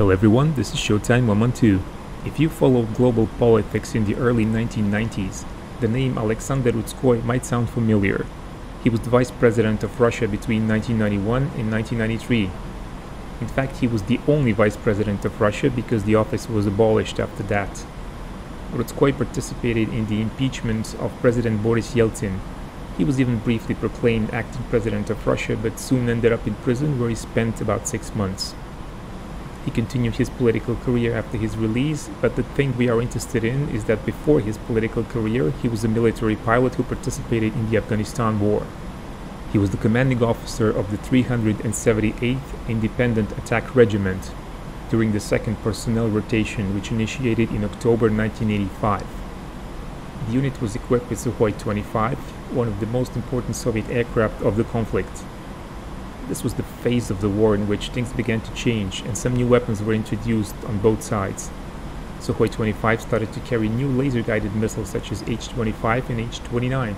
Hello everyone, this is Showtime 112. If you followed global politics in the early 1990s, the name Alexander Rutskoy might sound familiar. He was the vice president of Russia between 1991 and 1993. In fact, he was the only vice president of Russia because the office was abolished after that. Rutskoy participated in the impeachment of President Boris Yeltsin. He was even briefly proclaimed acting president of Russia but soon ended up in prison where he spent about six months. He continued his political career after his release, but the thing we are interested in is that before his political career, he was a military pilot who participated in the Afghanistan War. He was the commanding officer of the 378th Independent Attack Regiment during the second personnel rotation, which initiated in October 1985. The unit was equipped with Sukhoi 25, one of the most important Soviet aircraft of the conflict. This was the phase of the war in which things began to change and some new weapons were introduced on both sides. Sukhoi 25 started to carry new laser-guided missiles such as H-25 and H-29.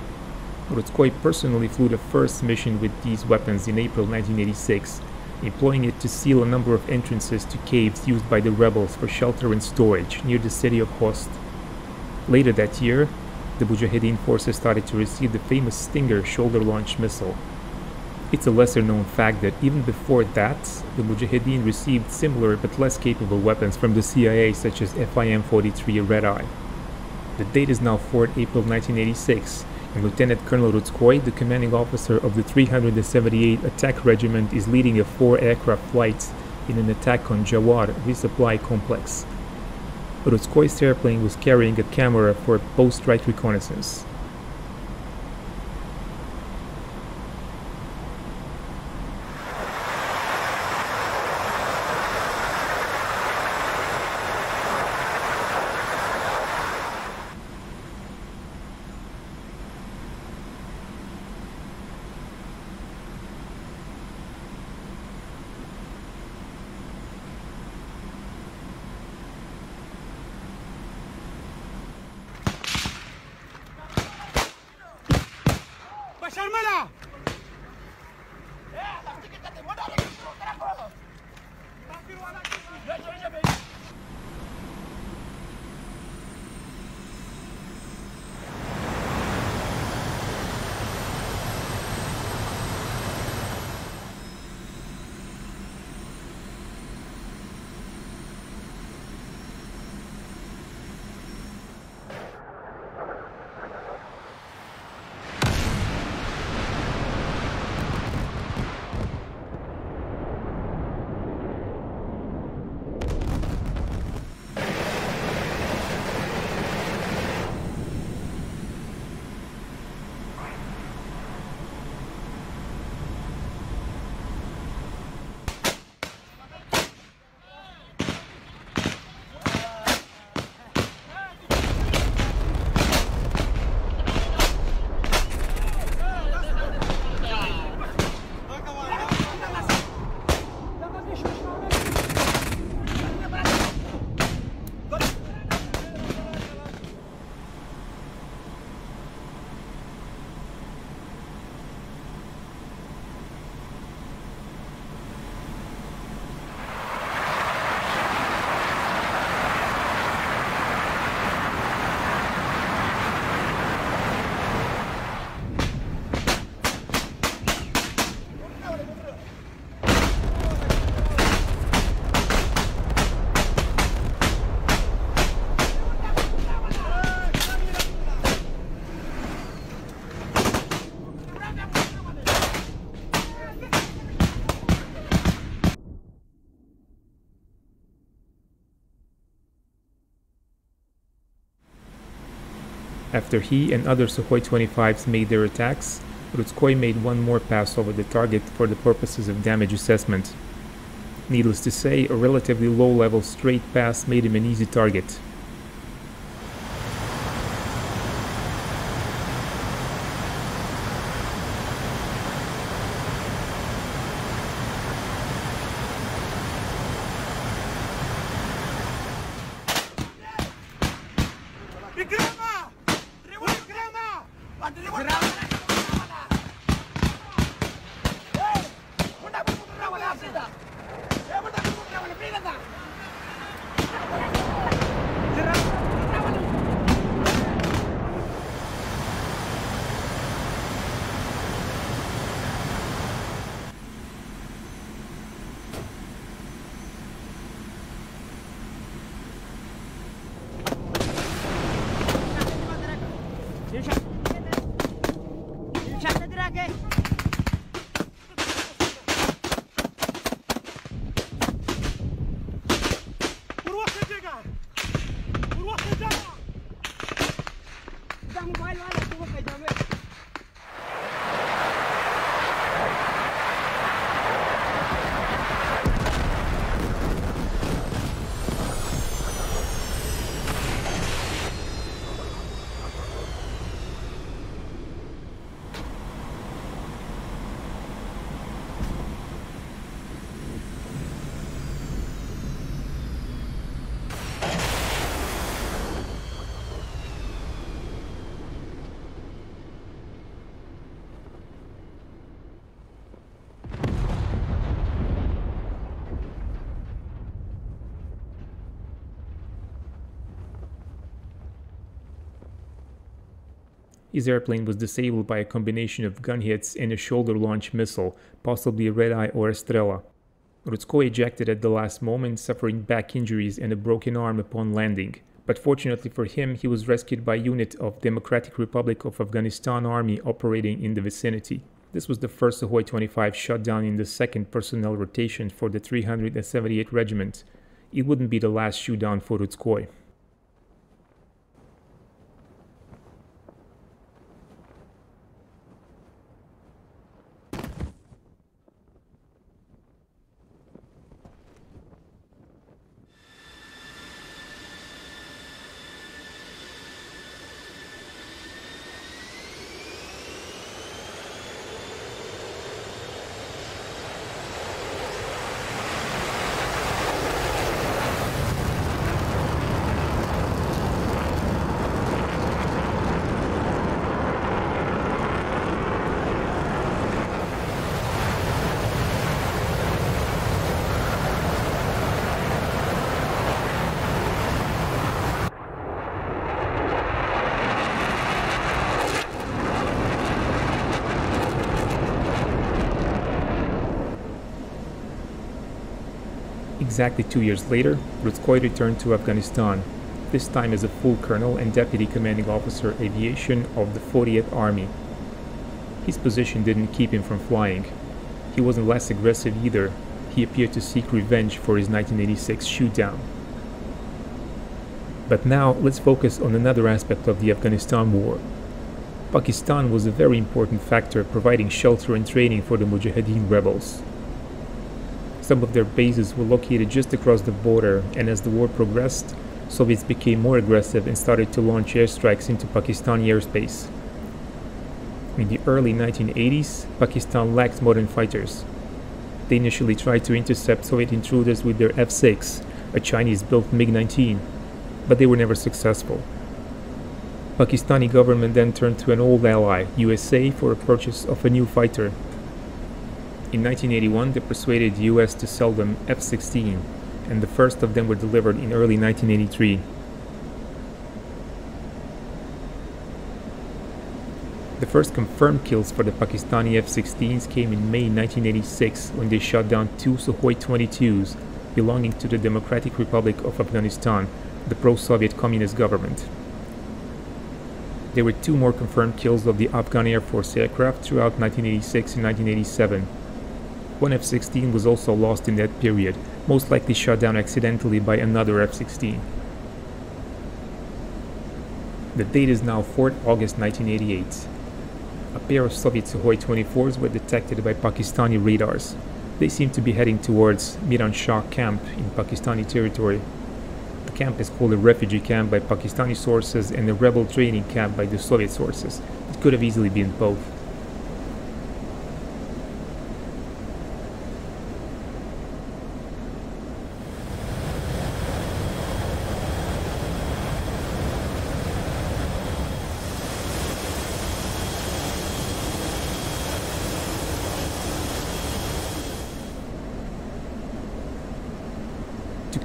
Rutskoy personally flew the first mission with these weapons in April 1986, employing it to seal a number of entrances to caves used by the rebels for shelter and storage near the city of Khost. Later that year, the Mujahideen forces started to receive the famous Stinger shoulder-launched missile, it's a lesser known fact that even before that, the Mujahideen received similar but less capable weapons from the CIA such as FIM-43 Red Eye. The date is now 4 April 1986, and Lieutenant Colonel Rutskoy, the commanding officer of the 378 Attack Regiment, is leading a four-aircraft flight in an attack on Jawar resupply complex. Rutskoy's airplane was carrying a camera for post-strike reconnaissance. ¡Desármala! ¡Eh! ¡La chiquita te muera! ¡Carajo! ¡Yo, yo, yo! After he and other Sukhoi 25s made their attacks, Rutskoy made one more pass over the target for the purposes of damage assessment. Needless to say, a relatively low-level straight pass made him an easy target. His airplane was disabled by a combination of gun hits and a shoulder launched missile, possibly a Red Eye or Strela. Rutskoy ejected at the last moment, suffering back injuries and a broken arm upon landing. But fortunately for him, he was rescued by a unit of Democratic Republic of Afghanistan Army operating in the vicinity. This was the first Sukhoi 25 shot down in the second personnel rotation for the 378 Regiment. It wouldn't be the last shoot down for Rutskoy. Exactly two years later, Rutskoy returned to Afghanistan, this time as a full colonel and deputy commanding officer aviation of the 40th Army. His position didn't keep him from flying. He wasn't less aggressive either. He appeared to seek revenge for his 1986 shootdown. But now let's focus on another aspect of the Afghanistan war. Pakistan was a very important factor providing shelter and training for the Mujahideen rebels. Some of their bases were located just across the border, and as the war progressed, Soviets became more aggressive and started to launch airstrikes into Pakistani airspace. In the early 1980s, Pakistan lacked modern fighters. They initially tried to intercept Soviet intruders with their F 6, a Chinese built MiG 19, but they were never successful. Pakistani government then turned to an old ally, USA, for a purchase of a new fighter, in 1981, they persuaded the US to sell them F 16, and the first of them were delivered in early 1983. The first confirmed kills for the Pakistani F 16s came in May 1986 when they shot down two Sukhoi 22s belonging to the Democratic Republic of Afghanistan, the pro Soviet communist government. There were two more confirmed kills of the Afghan Air Force aircraft throughout 1986 and 1987. One F-16 was also lost in that period, most likely shot down accidentally by another F-16. The date is now 4th August 1988. A pair of Soviet Sukhoi 24s were detected by Pakistani radars. They seem to be heading towards Miran Shah camp in Pakistani territory. The camp is called a refugee camp by Pakistani sources and a rebel training camp by the Soviet sources. It could have easily been both.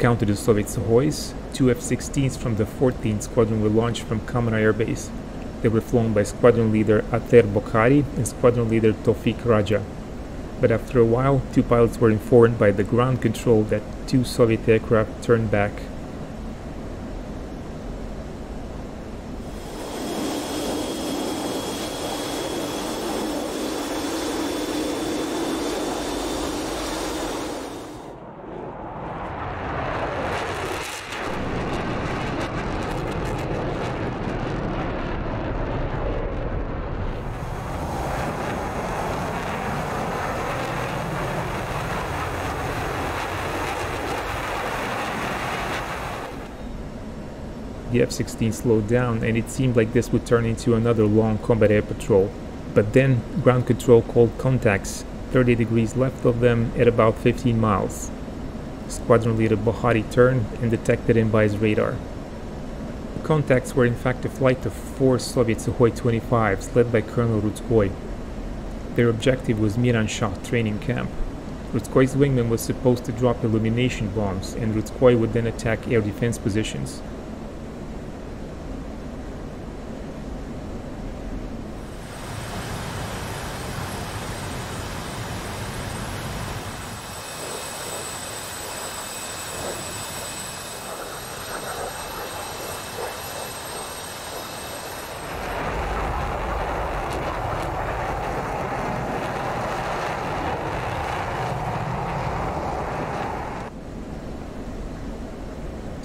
Counter the Soviet Sukhois, two F-16s from the 14th Squadron were launched from Kamra Air Base. They were flown by Squadron Leader Athar Bokhari and Squadron Leader Tofik Raja. But after a while, two pilots were informed by the ground control that two Soviet aircraft turned back the F-16 slowed down and it seemed like this would turn into another long combat air patrol. But then ground control called contacts 30 degrees left of them at about 15 miles. Squadron leader Bokhari turned and detected him by his radar. The contacts were in fact a flight of four Soviet Sukhoi 25s led by Colonel Rutskoy. Their objective was Miran Shah training camp. Rutskoy's wingman was supposed to drop illumination bombs and Rutskoy would then attack air defense positions.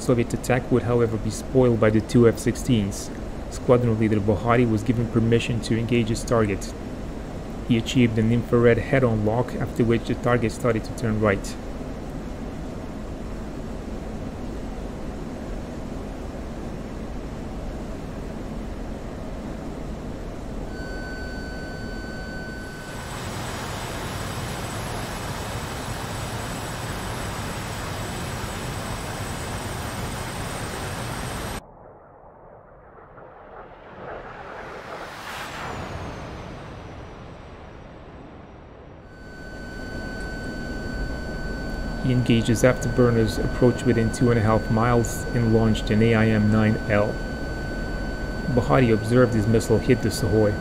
Soviet attack would however be spoiled by the two F-16s. Squadron leader Bokhari was given permission to engage his target. He achieved an infrared head-on lock after which the target started to turn right. He engaged his afterburners, approached within two and a half miles, and launched an AIM-9L. Bokhari observed his missile hit the Sukhoi.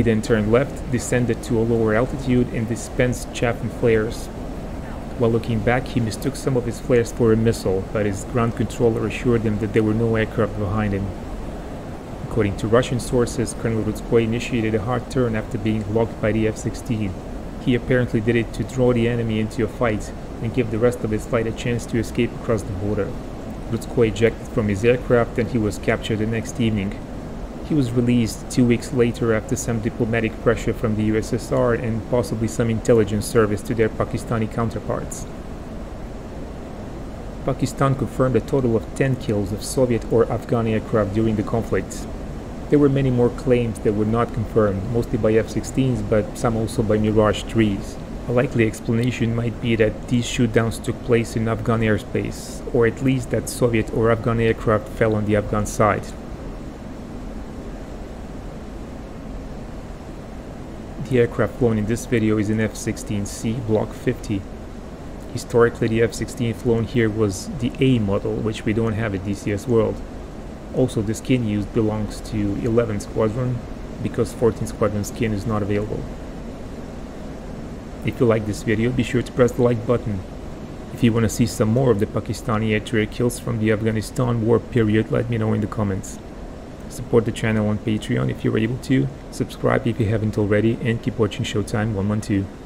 He then turned left, descended to a lower altitude, and dispensed chaff and flares. While looking back, he mistook some of his flares for a missile, but his ground controller assured him that there were no aircraft behind him. According to Russian sources, Colonel Rutskoy initiated a hard turn after being locked by the F-16. He apparently did it to draw the enemy into a fight and give the rest of his flight a chance to escape across the border. Rutskoy ejected from his aircraft and he was captured the next evening. He was released two weeks later after some diplomatic pressure from the USSR and possibly some intelligence service to their Pakistani counterparts. Pakistan confirmed a total of 10 kills of Soviet or Afghan aircraft during the conflict. There were many more claims that were not confirmed, mostly by F-16s but some also by Mirage 3s. A likely explanation might be that these shootdowns took place in Afghan airspace, or at least that Soviet or Afghan aircraft fell on the Afghan side. The aircraft flown in this video is an F-16C Block 50. Historically, the F-16 flown here was the A model, which we don't have at DCS World. Also, the skin used belongs to 11 Squadron, because 14 Squadron skin is not available. If you like this video, be sure to press the like button. If you want to see some more of the Pakistani air-to-air kills from the Afghanistan war period, let me know in the comments. Support the channel on Patreon if you're able to, subscribe if you haven't already, and keep watching Showtime 112.